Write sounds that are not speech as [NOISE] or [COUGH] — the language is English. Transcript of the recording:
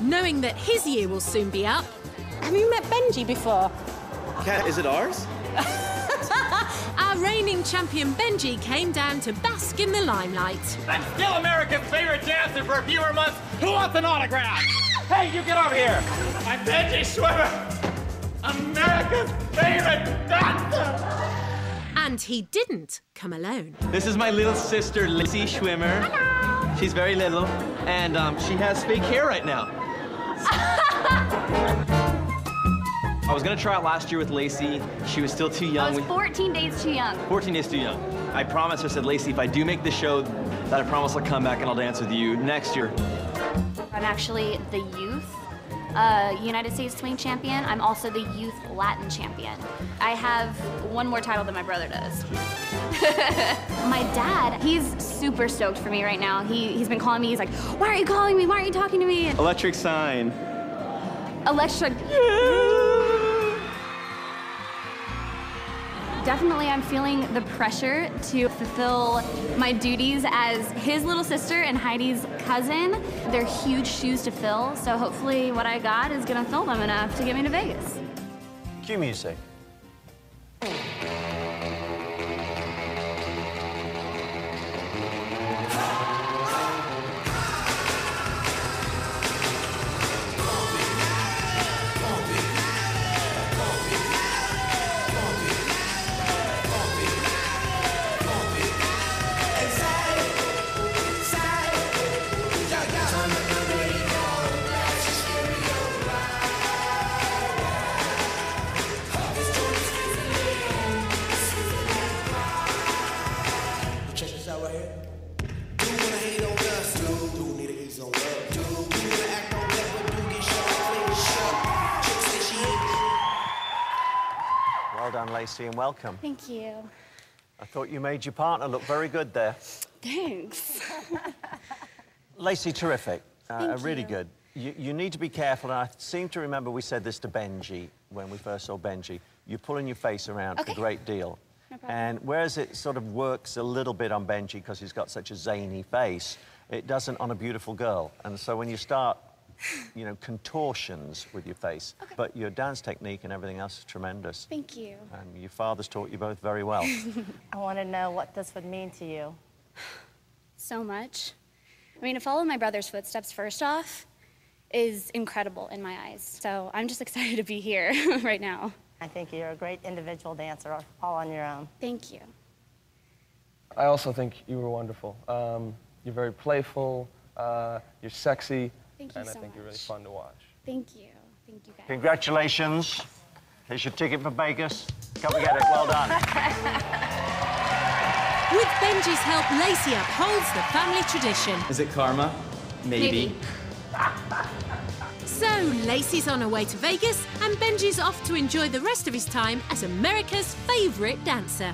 knowing that his year will soon be up. Have you met Benji before? Cat, is it ours? [LAUGHS] Our reigning champion Benji came down to bask in the limelight. I'm still America's favorite dancer for a few more months. Who wants an autograph? hey, you get over here. I'm Benji Schwimmer, America's favorite dancer. And he didn't come alone. This is my little sister, Lacey Schwimmer. Hello. She's very little, and um, she has fake hair right now. [LAUGHS] I was gonna try it last year with Lacey. She was still too young. I was 14 days too young. 14 days too young. I promised her, said, Lacey, if I do make the show, that I promise I'll come back and I'll dance with you next year. I'm actually the youth uh, United States swing champion. I'm also the youth Latin champion. I have one more title than my brother does. [LAUGHS] my dad, he's super stoked for me right now. He, he's been calling me, he's like, why aren't you calling me? Why aren't you talking to me? Electric sign. Electric. Definitely, I'm feeling the pressure to fulfill my duties as his little sister and Heidi's cousin. They're huge shoes to fill, so hopefully what I got is gonna fill them enough to get me to Vegas. Cue music. Well done, Lacey, and welcome. Thank you. I thought you made your partner look very good there. Thanks. [LAUGHS] Lacey, terrific. Uh, really you. good. You, you need to be careful, and I seem to remember we said this to Benji when we first saw Benji. You're pulling your face around Okay. a great deal. No and whereas it sort of works a little bit on Benji because he's got such a zany face, it doesn't on a beautiful girl. And so when you start, you know, contortions with your face, but your dance technique and everything else is tremendous. Thank you. And your father's taught you both very well. [LAUGHS] I want to know what this would mean to you. So much. I mean, to follow my brother's footsteps first off is incredible in my eyes. So I'm just [LAUGHS] excited to be here [LAUGHS] right now. I think you're a great individual dancer, all on your own. Thank you. I also think you were wonderful. Um, you're very playful, uh, you're sexy, Thank you and I so think you're really fun to watch. Thank you. Thank you guys. Congratulations. Here's your ticket for Vegas. Come and get it. Well done. [LAUGHS] With Benji's help, Lacey upholds the family tradition. Is it karma? Maybe. Maybe. [LAUGHS] So, Lacey's on her way to Vegas, and Benji's off to enjoy the rest of his time as America's favourite dancer.